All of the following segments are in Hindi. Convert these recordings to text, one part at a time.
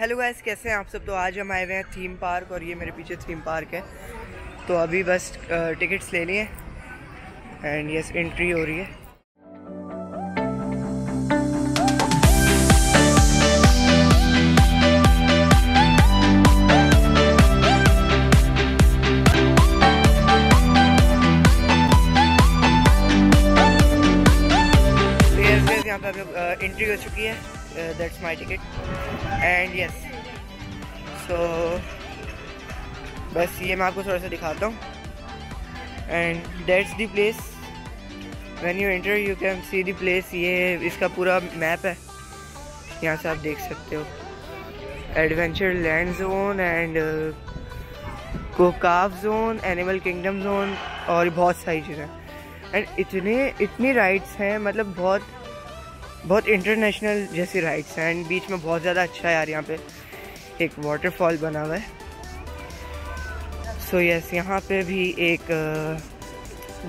हेलो गाइस कैसे हैं आप सब? तो आज हम आए हुए हैं थीम पार्क और ये मेरे पीछे थीम पार्क है। तो अभी बस टिकट्स ले लिए एंड यस एंट्री हो रही है। यहाँ पे अभी एंट्री हो चुकी है। That's my ticket and yes so बस ये मैं आपको थोड़ा सा दिखाता हूँ. And that's the place when you enter you can see the place ये, इसका पूरा मैप है. यहाँ से आप देख सकते हो. एडवेंचर लैंड जोन एंड कोकाव जोन एनिमल किंगडम जोन और बहुत सारी चीज़ें. एंड इतने, इतनी राइड्स हैं मतलब बहुत बहुत इंटरनेशनल जैसी राइड्स हैं एंड बीच में बहुत ज़्यादा अच्छा है यार यहाँ पे। एक वाटरफॉल बना हुआ है। सो so यस yes, यहाँ पे भी एक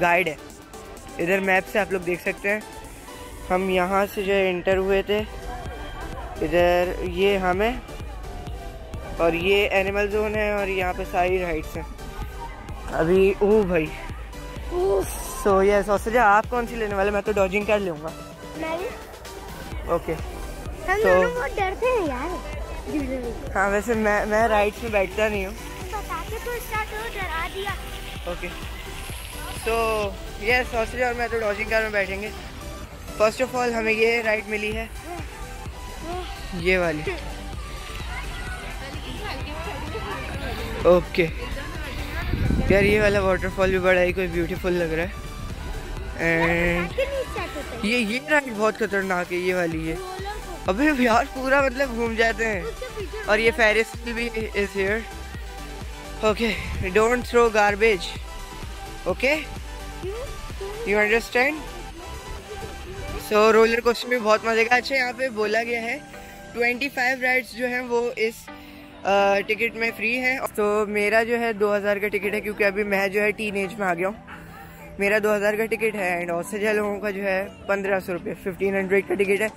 गाइड है। इधर मैप से आप लोग देख सकते हैं। हम यहाँ से जो इंटर हुए थे। इधर ये हमें और ये एनिमल जोन है और यहाँ पे सारी राइड्स हैं। अभी ओ भाई। सो यस औसजा आप कौन सी लेने वाले? मैं तो डॉजिंग कर लूँगा। ओके हम तो बहुत डरते हैं यार हाँ वैसे मैं मैं राइड्स में बैठता नहीं हूँ। तो ओके तो यस ऑस्ट्रेलिया और मैं तो डॉजिंग कार में बैठेंगे। फ़र्स्ट ऑफ़ ऑल हमें ये राइड मिली है। ये वाली। ओके यार ये वाला वाटरफॉल भी बड़ा ही कोई ब्यूटीफुल लग रहा है। एंड ये ये राइड बहुत खतरनाक है ये वाली है। अबे यार पूरा मतलब घूम जाते हैं। और ये फेरिस भी is here okay don't throw garbage okay you understand so roller coaster में बहुत मज़े का अच्छा यहाँ पे बोला गया है 25 राइड्स जो हैं वो इस टिकट में फ्री है। तो मेरा जो है 2000 का टिकट है क्योंकि अभी मैं जो है टीन एज में आ गया हूँ। मेरा 2000 का टिकट है एंड और ऑस्ट्रेलिया लोगों का जो है पंद्रह सौ रुपये फिफ्टीन हंड्रेड का टिकट है।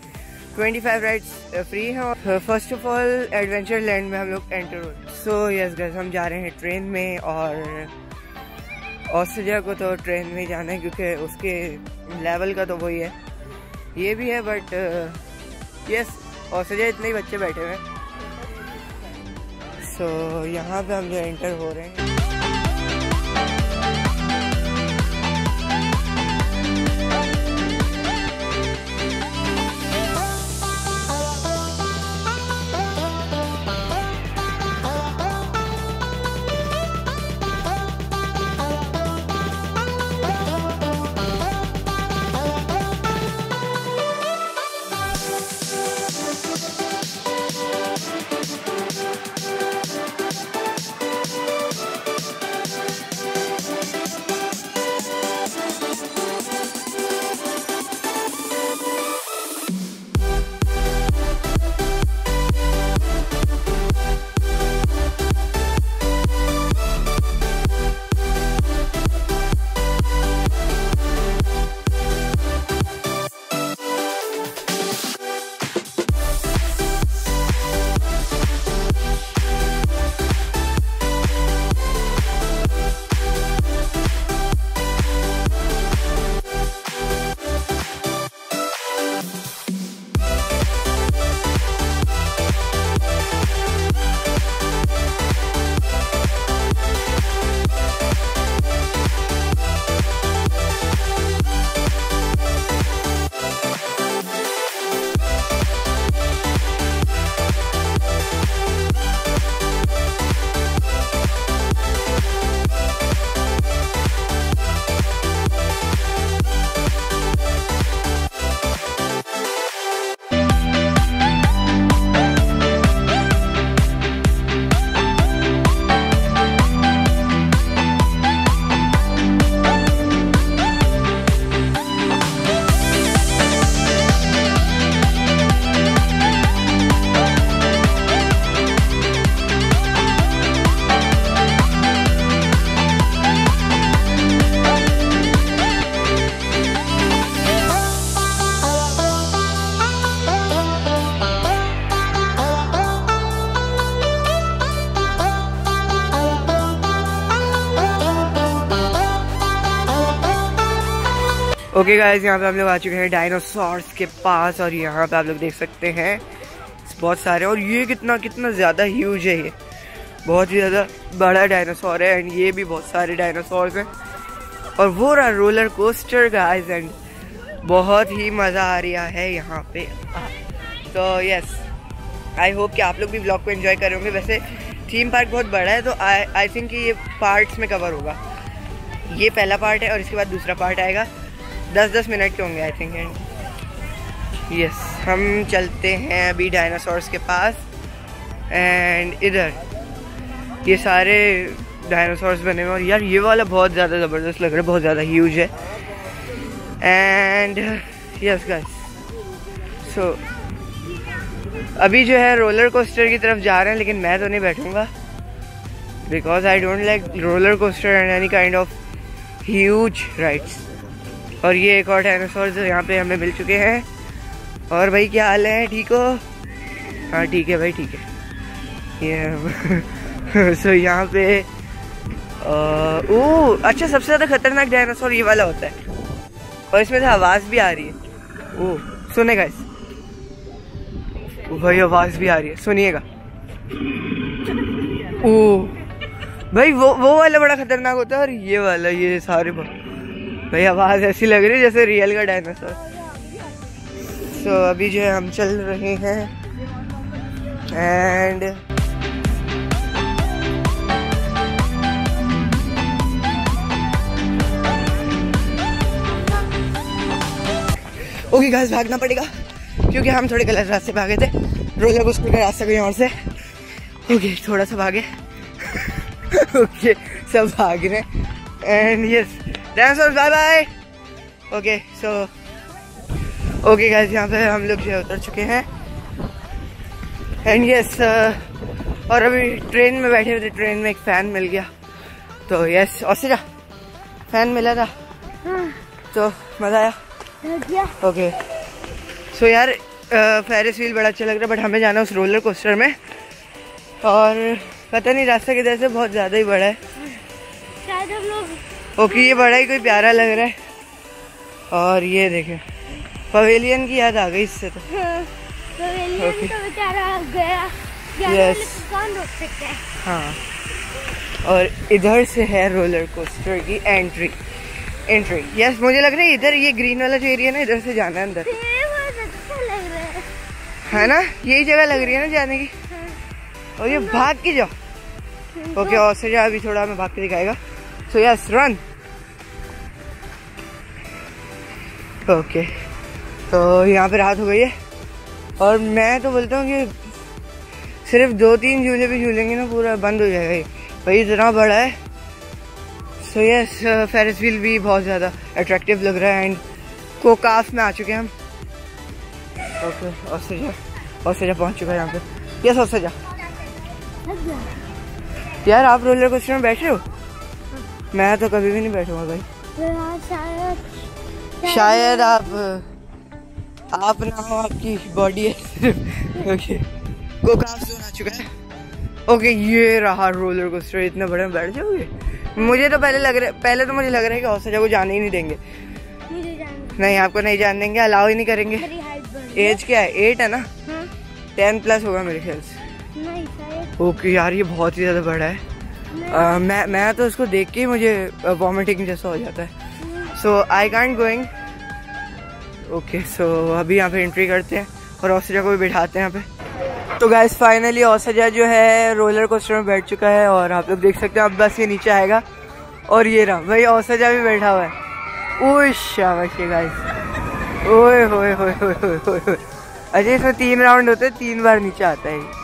25 राइड्स फ्री हैं और first of all adventure land में हम लोग एंटर हो सो यस गैस हम जा रहे हैं ट्रेन में और ऑस्ट्रेलिया को तो ट्रेन में जाना है क्योंकि उसके लेवल का तो वही है। ये भी है बट यस ऑस्ट्रेलिया इतने ही बच्चे बैठे हुए हैं। सो so, यहाँ पे हम जो एंटर हो रहे हैं। ओके गाइस यहाँ पे हम लोग आ चुके हैं डायनासोर्स के पास और यहाँ पे आप लोग देख सकते हैं, बहुत सारे और ये कितना कितना ज़्यादा ह्यूज है ये। बहुत ही ज़्यादा बड़ा डायनासोर है एंड ये भी बहुत सारे डायनासोर्स हैं। और वो रहा रोलर कोस्टर गाइस एंड बहुत ही मज़ा आ रहा है यहाँ पे। तो यस आई होप कि आप लोग भी ब्लॉग को एंजॉय करोगे वैसे थीम पार्क बहुत बड़ा है तो आई आई थिंक ये पार्ट्स में कवर होगा। ये पहला पार्ट है और इसके बाद दूसरा पार्ट आएगा। दस दस मिनट के होंगे आई थिंक एंड यस हम चलते हैं अभी डायनासोर्स के पास एंड इधर। ये सारे डायनासोर्स बने हुए और यार ये वाला बहुत ज़्यादा ज़बरदस्त लग रहा है बहुत ज़्यादा ह्यूज है। एंड यस गाइस सो अभी जो है रोलर कोस्टर की तरफ़ जा रहे हैं लेकिन मैं तो नहीं बैठूँगा। Because I don't like roller coaster and any kind of huge rides और ये एक और डायनासोर जो यहाँ पे हमें मिल चुके हैं। और भाई क्या हाल है? ठीक हो? हाँ ठीक है भाई, ठीक है। ये सो यहाँ पे ओ अच्छा सबसे ज़्यादा खतरनाक डायनासोर ये वाला होता है। और इसमें से आवाज़ भी आ रही है। ओ सुनेगा इस भाई, आवाज़ भी आ रही है। सुनिएगा। ओ भाई, वो वो वाला बड़ा खतरनाक होता है और ये वाला, ये सारे भाई आवाज़ ऐसी लग रही है जैसे रियल का डायनासोर सो so, अभी जो है हम चल रहे हैं एंड ओके गाइस भागना पड़ेगा क्योंकि हम थोड़े गलत रास्ते भागे थे। रोलर कोस्टर का रास्ता कहीं और से। ओके थोड़ा सा भागे ओके सब भाग रहे and yes dancers bye bye okay so okay guys यहाँ पे हम लोग जो उतर चुके हैं। एंड यस uh, और अभी ट्रेन में बैठे हुए थे ट्रेन में एक फ़ैन मिल गया। तो यस और से फ़ैन मिला था। हाँ, तो मज़ा आया। ओके सो यार फेरिस व्हील बड़ा अच्छा लग रहा है बट हमें जाना उस रोलर कोस्टर में। और पता नहीं रास्ता किधर से बहुत ज़्यादा ही बड़ा है। शायद हम लोग ओके ये बड़ा ही कोई प्यारा लग रहा है। और ये देखे पवेलियन की याद आ गई इससे तो। हाँ, पवेलियन Okay. तो रोक सकता है? हाँ। और इधर से है रोलर कोस्टर की एंट्री एंट्री यस मुझे लग रहा है इधर ये ग्रीन वाला जो एरिया ना इधर से जाना है अंदर। अच्छा लग रहा है। है ना? यही जगह लग रही है ना जाने की। और ये भाग के जाओ। ओके और से जाओ अभी थोड़ा हमें भाग के दिखाएगा। सो यस रन ओके तो यहाँ पे रात हो गई है। और मैं तो बोलता हूँ कि सिर्फ़ दो तीन झूले भी झूलेंगे ना पूरा बंद हो जाएगा ये। भाई इतना बड़ा है। सो यस फेरिस व्हील भी बहुत ज़्यादा अट्रैक्टिव लग रहा है एंड कोकाफ में आ चुके हैं हम। ओके ऑस्ट्रेलिया ऑस्ट्रेलिया पहुँच चुका है यहाँ पे। यस लग गया। यार आप रोलर कोस्टर में बैठ हो? मैं तो कभी भी नहीं बैठूँगा भाई। तो शायद। शायद आप आप ना हो आपकी बॉडी है। ओके कोकाफ जोन आ चुका है? ओके ये रहा रोलर कोस्टर इतना बड़ा में बैठ जाओगे? मुझे तो पहले लग रहा पहले तो मुझे लग रहा है कि ऑस्ट्रेलिया को जाने ही नहीं देंगे। मुझे नहीं आपको नहीं जान देंगे अलाउ ही नहीं करेंगे। एज क्या है? एट है ना? हाँ। टेन प्लस होगा मेरे ख्याल से। ओके यार ये बहुत ही ज़्यादा बड़ा है। मैं मैं तो उसको देख के मुझे वॉमिटिंग जैसा हो जाता है। So I can't going okay so अभी यहाँ पे एंट्री करते हैं और ऑस्ट्रेलिया को भी बैठाते हैं यहाँ पे। तो गैस फाइनली ऑस्ट्रेलिया जो है रोलर कोस्टर में बैठ चुका है और आप लोग देख सकते हैं, अब बस ये नीचे आएगा। और ये रहा भाई ऑस्ट्रेलिया भी बैठा हुआ है। ओह, शाबाश गाइस ओए होए होए होए होए होए अच्छा इसमें तीन राउंड होते हैं, तीन बार नीचे आता है ये।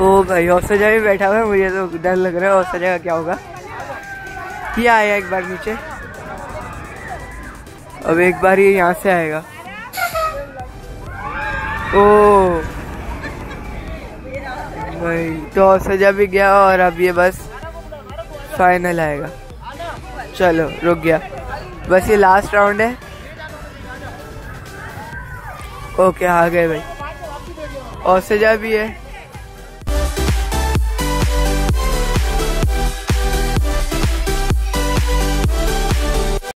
ओ भाई, औसजा भी बैठा हुआ है, मुझे तो डर लग रहा है, औसजा का क्या होगा? ये आया एक बार नीचे। अब एक बार ये यहाँ से आएगा। ओ। भाई तो औसजा भी गया और अब ये बस फाइनल आएगा। चलो, रुक गया। बस ये लास्ट राउंड है। ओके, आ गए भाई। औसजा भी है।